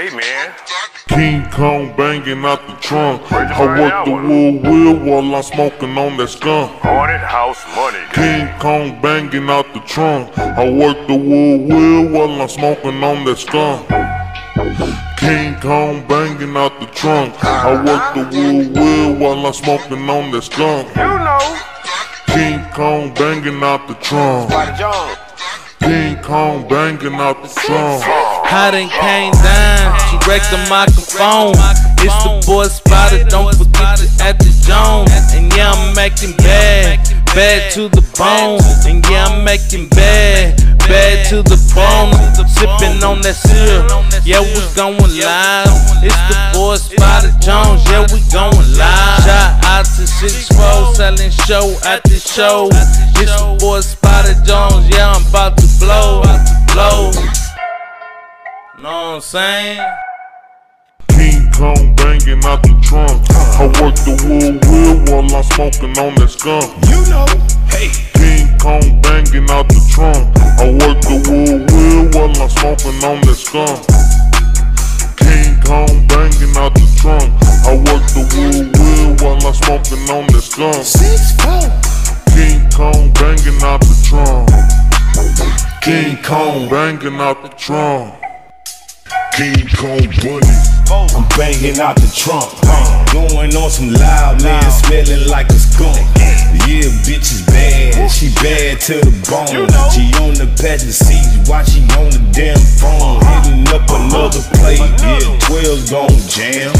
Hey man. King Kong banging out the trunk. I work the wood wheel while I'm smoking on that skunk. Haunted house money. King Kong banging out the trunk. I work the wood wheel while I'm smoking on that skunk. King Kong banging out the trunk. I work the wood wheel while I'm smoking on that skunk. You know. King Kong banging out the trunk. King Kong banging out the trunk. I done came down, she wrecked the microphone. It's the boy Spider, don't forget to at the Jones. And yeah, I'm acting bad, bad to the bone. And yeah, I'm acting bad, bad to the bone. Sipping on that syrup, yeah, we going live. It's the boy Spider Jones, yeah, we going live. Shout out to 6 four, selling show after show. It's the boy Spider Jones, yeah, I'm about to blow, blow. Know what I'm saying? King Kong banging out the trunk. I work the wood wheel while I'm smoking on that skunk. You know. Hey. King Kong banging out the trunk. I work the wood wheel while I'm smoking on that skunk. King Kong banging out the trunk. I work the wood wheel while I'm smoking on that skunk. Six four. King Kong banging out the trunk. King Kong. Banging out the trunk. King Kong bunny. I'm banging out the trunk. Going on some loud man, smelling like a skunk. Yeah, bitch is bad. She bad to the bone. She on the passenger seat while she on the damn phone. Hitting up another plate. Yeah, 12's gon' jam.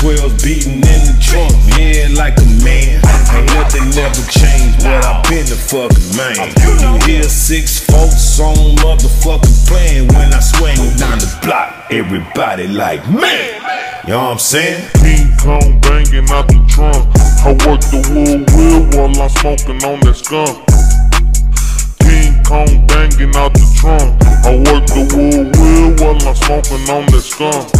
12's beating in the trunk. Yeah, like a man. Ain't nothing ever changed, but I been the fucking man. You hear six folks on motherfucking playing when I swing down the block. Everybody like, man. You know what I'm saying? King Kong banging out the trunk. I work the wood wheel while I'm smoking on that skunk. King Kong banging out the trunk. I work the wood wheel while I'm smoking on that skunk.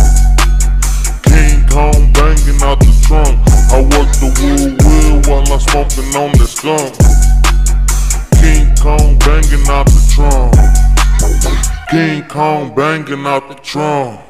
King Kong banging out the trunk. I work the wood wheel while I'm smoking on that skunk. King Kong banging out the trunk. King Kong banging out the trunk.